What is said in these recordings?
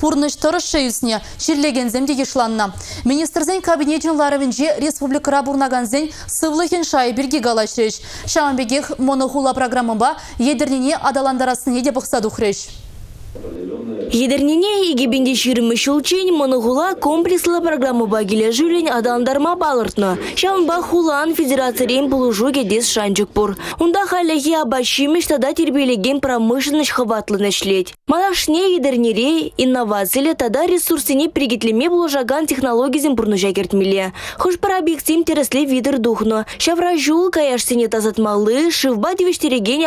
Пурныш тұрышы үсіне шерлеген земде ешланна. Министрзен кабинетін ларывінже республикара бурнаганзен сывлыхен шай бірге галашреш. Шамбегех монохула программыба едірнене адаландарасын еде бұқсаду хреш. Едернене егебенде ширімі шулчен монығула комплекслы программы багиле жүлен адамдарма балыртны. Шамба хулан федерациярен бұлыжу кедес шанчык бұр. Унда халяхи абашимеш тада тербелеген промышленность хватлы шлеть. Малашне едернере инновацияле тада ресурсыне пригетлеме бұлыжаган технологизм бұрныжа кертмеле. Хош пара объектим тересле видер духну. Шавра жул каяшсене тазатмалы, шывба девештереген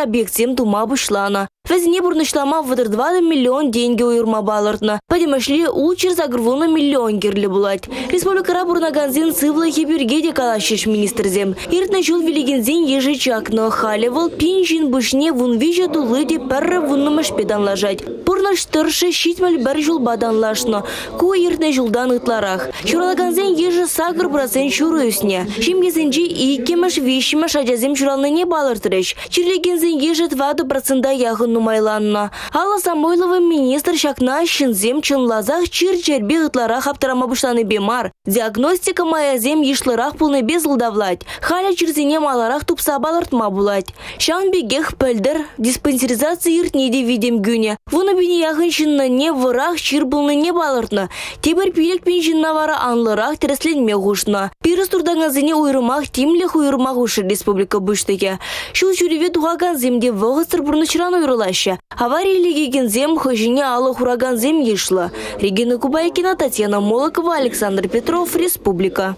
бұшлана. Везне бурнышлама вадырдвады миллион деньги уйырма балыртна. Падимашли учер загрвуна миллион керлі булать. Республикара бурнаганзин сывлы хеберге де калашиш министрзем. Иртна жул велигензин ежичакны халевал пинжин бушне вун вижа дулы де пәррі вуннымыш педан лажать. Бурнаш тыршы щитмал бір жул бадан лашны. Ку иртна жулдан ытларах. Чуралаганзин ежі сагр процент шуры үсне. Шимгезінжи икемыш вишімыш ажазем чуралныне балыртырыш. Чирлегензин ежі 2 процента яғын нумайланна. Алла Самойлова министр шакна шинзем чынлазах чир чербе ытларах аптырама бұшланы бемар. Диагностика маязем ешлырах пулны без лдавлать. Халя чирзине маларах тупса балыртма булать. Шан бегех пөлдір диспансеризация иртнеде видем гүне. Вуны бине яғын не вырах чир булны не балыртны. Тебір пилек пен жынна вара анлырах тересленме ғушна. Пирыс турдаңазыне уйрымах тимлех уйрымах ушы республика бұштыге. Шул жүреве туғаган земде вғыстыр бұрнычыран уйрыла булаще. Авария зем хожине алы зем ешла. Регина Кубайкина, Татьяна Молокова, Александр Петров, Республика.